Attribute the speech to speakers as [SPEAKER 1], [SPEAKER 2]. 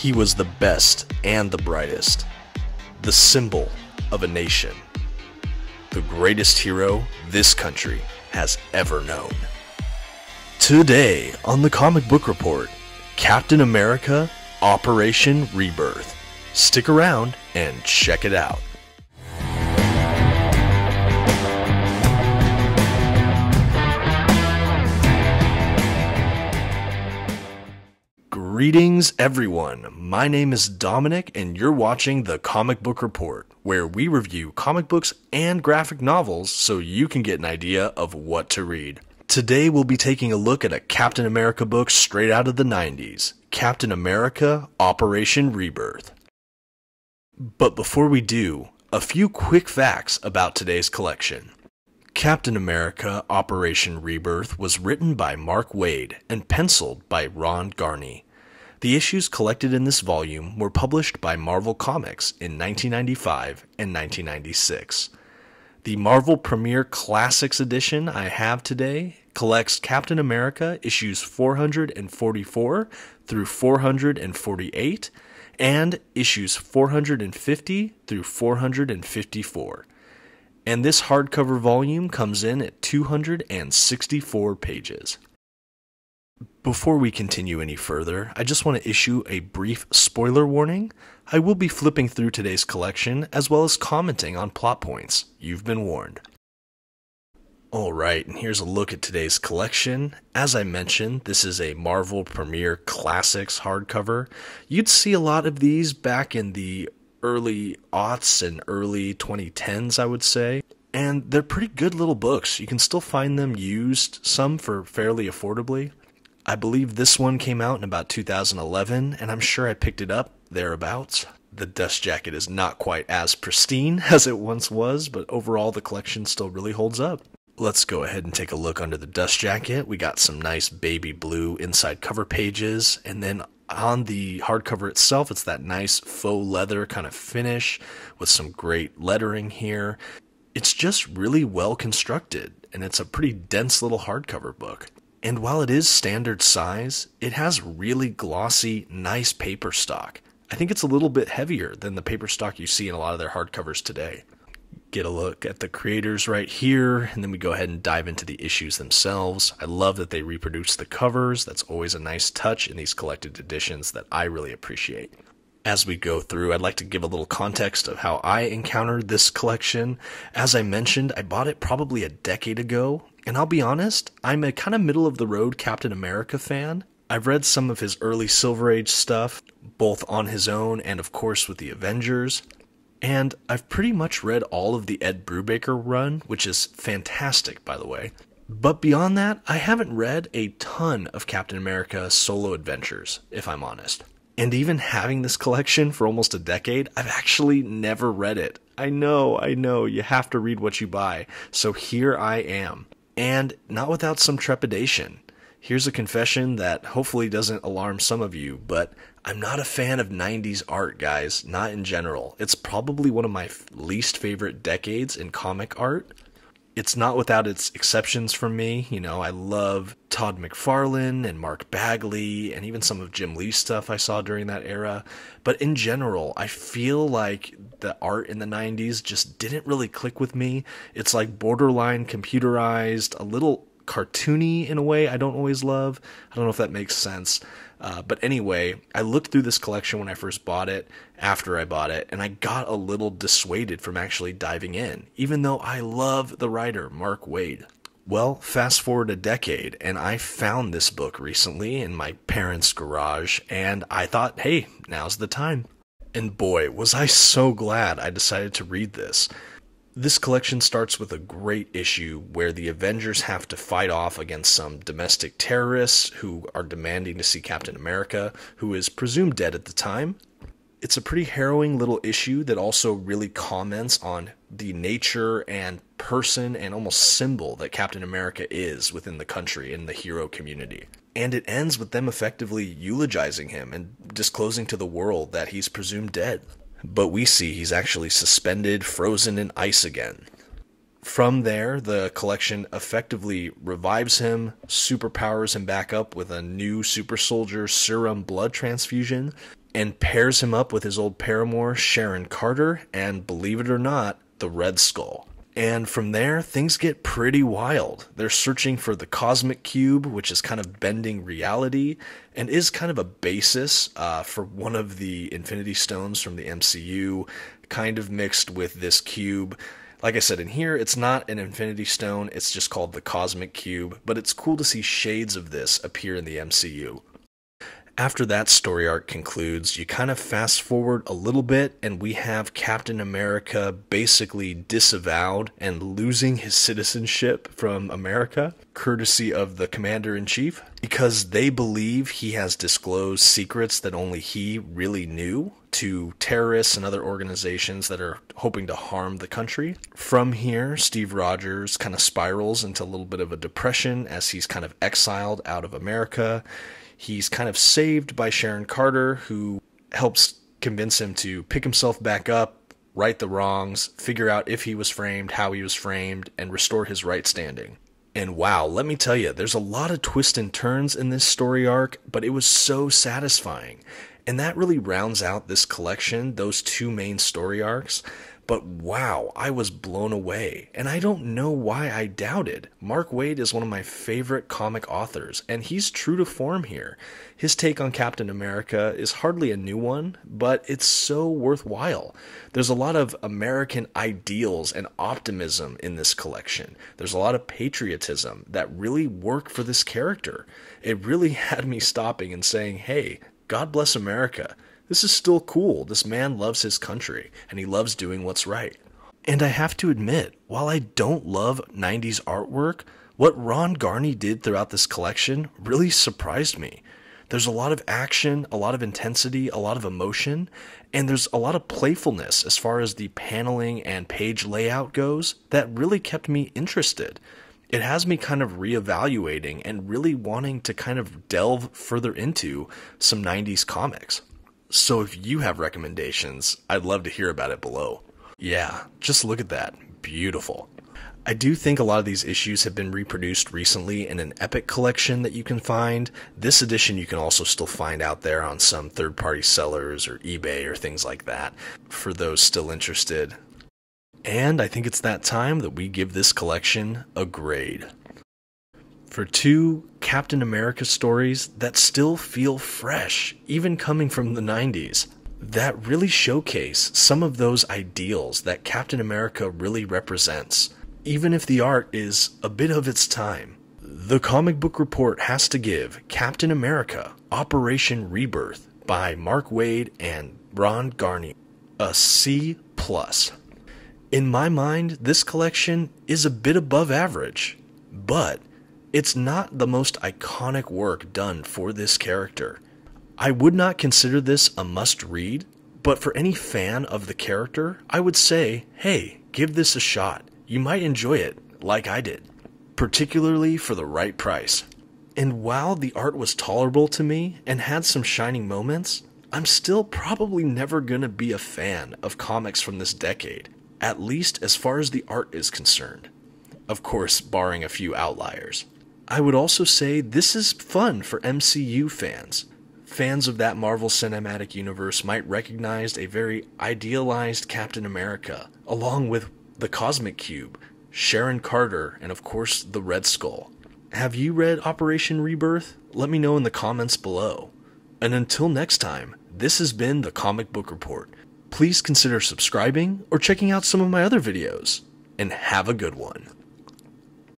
[SPEAKER 1] He was the best and the brightest, the symbol of a nation, the greatest hero this country has ever known. Today on the Comic Book Report, Captain America Operation Rebirth. Stick around and check it out. Greetings, everyone. My name is Dominic, and you're watching the Comic Book Report, where we review comic books and graphic novels so you can get an idea of what to read. Today, we'll be taking a look at a Captain America book straight out of the 90s Captain America Operation Rebirth. But before we do, a few quick facts about today's collection. Captain America Operation Rebirth was written by Mark Waid and penciled by Ron Garney. The issues collected in this volume were published by Marvel Comics in 1995 and 1996. The Marvel Premiere Classics edition I have today collects Captain America issues 444 through 448 and issues 450 through 454 and this hardcover volume comes in at 264 pages. Before we continue any further, I just want to issue a brief spoiler warning. I will be flipping through today's collection as well as commenting on plot points. You've been warned. Alright, and here's a look at today's collection. As I mentioned, this is a Marvel Premiere Classics hardcover. You'd see a lot of these back in the early aughts and early 2010s, I would say. And they're pretty good little books. You can still find them used, some for fairly affordably. I believe this one came out in about 2011, and I'm sure I picked it up thereabouts. The dust jacket is not quite as pristine as it once was, but overall the collection still really holds up. Let's go ahead and take a look under the dust jacket. We got some nice baby blue inside cover pages, and then on the hardcover itself, it's that nice faux leather kind of finish with some great lettering here. It's just really well constructed, and it's a pretty dense little hardcover book. And while it is standard size, it has really glossy, nice paper stock. I think it's a little bit heavier than the paper stock you see in a lot of their hardcovers today get a look at the creators right here, and then we go ahead and dive into the issues themselves. I love that they reproduce the covers. That's always a nice touch in these collected editions that I really appreciate. As we go through, I'd like to give a little context of how I encountered this collection. As I mentioned, I bought it probably a decade ago, and I'll be honest, I'm a kind of middle of the road Captain America fan. I've read some of his early Silver Age stuff, both on his own and, of course, with the Avengers. And I've pretty much read all of the Ed Brubaker run, which is fantastic, by the way. But beyond that, I haven't read a ton of Captain America solo adventures, if I'm honest. And even having this collection for almost a decade, I've actually never read it. I know, I know, you have to read what you buy. So here I am. And not without some trepidation. Here's a confession that hopefully doesn't alarm some of you, but I'm not a fan of 90s art, guys, not in general. It's probably one of my least favorite decades in comic art. It's not without its exceptions for me. You know, I love Todd McFarlane and Mark Bagley and even some of Jim Lee's stuff I saw during that era. But in general, I feel like the art in the 90s just didn't really click with me. It's like borderline computerized, a little cartoony in a way I don't always love. I don't know if that makes sense. Uh, but anyway, I looked through this collection when I first bought it, after I bought it, and I got a little dissuaded from actually diving in, even though I love the writer, Mark Waid. Well, fast forward a decade, and I found this book recently in my parents' garage, and I thought, hey, now's the time. And boy, was I so glad I decided to read this. This collection starts with a great issue where the Avengers have to fight off against some domestic terrorists who are demanding to see Captain America, who is presumed dead at the time. It's a pretty harrowing little issue that also really comments on the nature and person and almost symbol that Captain America is within the country and the hero community. And it ends with them effectively eulogizing him and disclosing to the world that he's presumed dead but we see he's actually suspended, frozen in ice again. From there, the collection effectively revives him, superpowers him back up with a new super soldier serum blood transfusion, and pairs him up with his old paramour, Sharon Carter, and believe it or not, the Red Skull. And from there, things get pretty wild. They're searching for the Cosmic Cube, which is kind of bending reality and is kind of a basis uh, for one of the Infinity Stones from the MCU, kind of mixed with this cube. Like I said, in here, it's not an Infinity Stone, it's just called the Cosmic Cube, but it's cool to see shades of this appear in the MCU after that story arc concludes, you kind of fast forward a little bit, and we have Captain America basically disavowed and losing his citizenship from America, courtesy of the commander in chief, because they believe he has disclosed secrets that only he really knew to terrorists and other organizations that are hoping to harm the country. From here, Steve Rogers kind of spirals into a little bit of a depression as he's kind of exiled out of America. He's kind of saved by Sharon Carter, who helps convince him to pick himself back up, right the wrongs, figure out if he was framed, how he was framed, and restore his right standing. And wow, let me tell you, there's a lot of twists and turns in this story arc, but it was so satisfying. And that really rounds out this collection, those two main story arcs. But wow, I was blown away. And I don't know why I doubted. Mark Waid is one of my favorite comic authors, and he's true to form here. His take on Captain America is hardly a new one, but it's so worthwhile. There's a lot of American ideals and optimism in this collection. There's a lot of patriotism that really work for this character. It really had me stopping and saying, hey, God bless America. This is still cool. This man loves his country and he loves doing what's right. And I have to admit, while I don't love 90s artwork, what Ron Garney did throughout this collection really surprised me. There's a lot of action, a lot of intensity, a lot of emotion, and there's a lot of playfulness as far as the paneling and page layout goes that really kept me interested. It has me kind of reevaluating and really wanting to kind of delve further into some 90s comics. So if you have recommendations, I'd love to hear about it below. Yeah, just look at that. Beautiful. I do think a lot of these issues have been reproduced recently in an Epic collection that you can find. This edition you can also still find out there on some third party sellers or eBay or things like that for those still interested. And I think it's that time that we give this collection a grade for two Captain America stories that still feel fresh, even coming from the 90s, that really showcase some of those ideals that Captain America really represents, even if the art is a bit of its time. The comic book report has to give Captain America Operation Rebirth by Mark Waid and Ron Garney a C plus. In my mind, this collection is a bit above average, but it's not the most iconic work done for this character. I would not consider this a must read, but for any fan of the character, I would say, hey, give this a shot. You might enjoy it, like I did, particularly for the right price. And while the art was tolerable to me and had some shining moments, I'm still probably never gonna be a fan of comics from this decade, at least as far as the art is concerned. Of course, barring a few outliers. I would also say this is fun for MCU fans. Fans of that Marvel Cinematic Universe might recognize a very idealized Captain America, along with the Cosmic Cube, Sharon Carter, and of course the Red Skull. Have you read Operation Rebirth? Let me know in the comments below. And until next time, this has been the Comic Book Report. Please consider subscribing or checking out some of my other videos. And have a good one.